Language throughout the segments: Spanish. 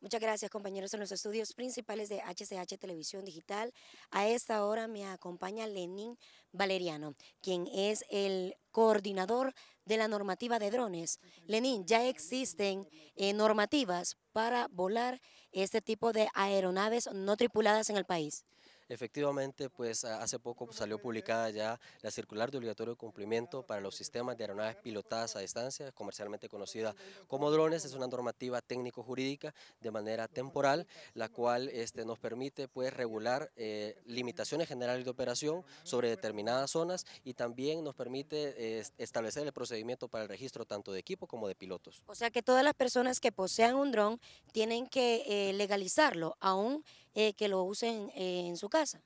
Muchas gracias compañeros en los estudios principales de HCH Televisión Digital. A esta hora me acompaña Lenín Valeriano, quien es el coordinador de la normativa de drones. Lenín, ya existen eh, normativas para volar este tipo de aeronaves no tripuladas en el país. Efectivamente, pues hace poco salió publicada ya la circular de obligatorio cumplimiento para los sistemas de aeronaves pilotadas a distancia, comercialmente conocida como drones. Es una normativa técnico-jurídica de manera temporal, la cual este, nos permite pues regular eh, limitaciones generales de operación sobre determinadas zonas y también nos permite establecer el procedimiento para el registro tanto de equipo como de pilotos. O sea que todas las personas que posean un dron tienen que eh, legalizarlo, aún eh, que lo usen en su casa.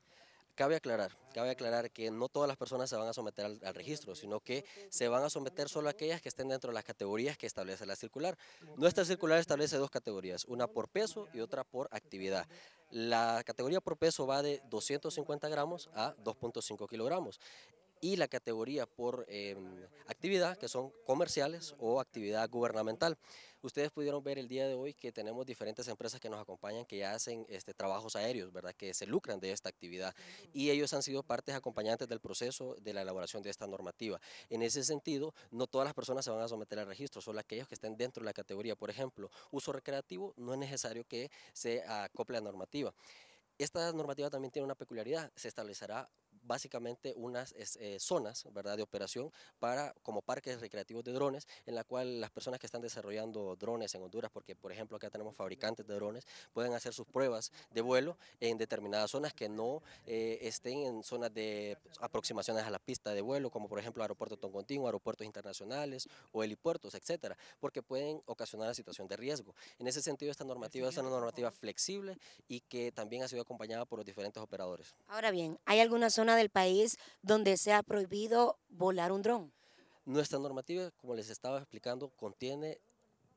Cabe aclarar, cabe aclarar que no todas las personas se van a someter al, registro, sino que se van a someter solo aquellas que estén dentro de las categorías que establece la circular. Nuestra circular establece dos categorías, una por peso y otra por actividad. La categoría por peso va de 250 gramos a 2.5 kilogramos y la categoría por em, actividad, que son comerciales o actividad gubernamental. Ustedes pudieron ver el día de hoy que tenemos diferentes empresas que nos acompañan, que ya hacen este, trabajos aéreos, ¿verdad? que se lucran de esta actividad y ellos han sido partes acompañantes del proceso de la elaboración de esta normativa. En ese sentido, no todas las personas se van a someter al registro, solo aquellos que estén dentro de la categoría. Por ejemplo, uso recreativo, no es necesario que se acople a normativa. Esta normativa también tiene una peculiaridad, se establecerá básicamente unas eh, zonas ¿verdad? de operación para como parques recreativos de drones, en la cual las personas que están desarrollando drones en Honduras, porque por ejemplo acá tenemos fabricantes de drones, pueden hacer sus pruebas de vuelo en determinadas zonas que no eh, estén en zonas de aproximaciones a la pista de vuelo, como por ejemplo aeropuerto Toncontín, aeropuertos internacionales o helipuertos, etcétera, porque pueden ocasionar la situación de riesgo. En ese sentido, esta normativa es una normativa flexible y que también ha sido acompañada por los diferentes operadores. Ahora bien, ¿hay alguna del país donde se ha prohibido volar un dron? Nuestra normativa, como les estaba explicando, contiene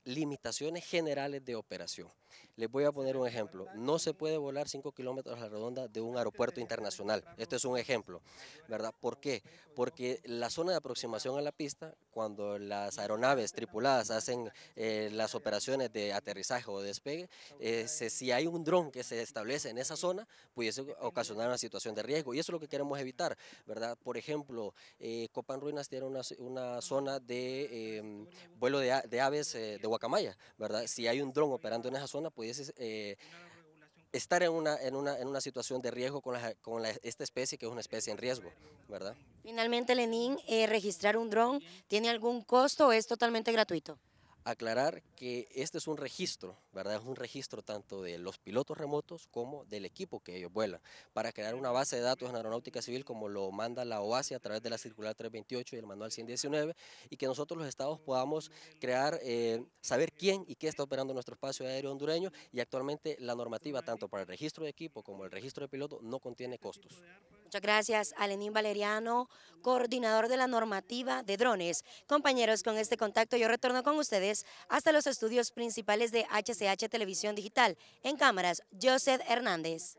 limitaciones generales de operación. Les voy a poner un ejemplo. No se puede volar 5 kilómetros a la redonda de un aeropuerto internacional. Este es un ejemplo, ¿verdad? ¿Por qué? Porque la zona de aproximación a la pista, cuando las aeronaves tripuladas hacen eh, las operaciones de aterrizaje o despegue, eh, si hay un dron que se establece en esa zona, puede ocasionar una situación de riesgo. Y eso es lo que queremos evitar, ¿verdad? Por ejemplo, eh, Copan Ruinas tiene una, zona de em, vuelo de, de aves de Guacamaya, ¿verdad? Si hay un dron operando en esa zona, pudiese eh, estar en una, en, una, en una situación de riesgo con, con esta especie, que es una especie en riesgo, ¿verdad? Finalmente, Lenín, eh, ¿registrar un dron tiene algún costo o es totalmente gratuito? Aclarar que este es un registro, ¿verdad? Es un registro tanto de los pilotos remotos como del equipo que ellos vuelan, para crear una base de datos en aeronáutica civil como lo manda la OASI a través de la circular 328 y el manual 119, y que nosotros los estados podamos crear, eh, saber quién y qué está operando nuestro espacio aéreo hondureño, y actualmente la normativa tanto para el registro de equipo como el registro de piloto no contiene costos. Muchas gracias a Lenín Valeriano, coordinador de la normativa de drones. Compañeros, con este contacto yo retorno con ustedes hasta los estudios principales de HCH Televisión Digital. En cámaras, Joseph Hernández.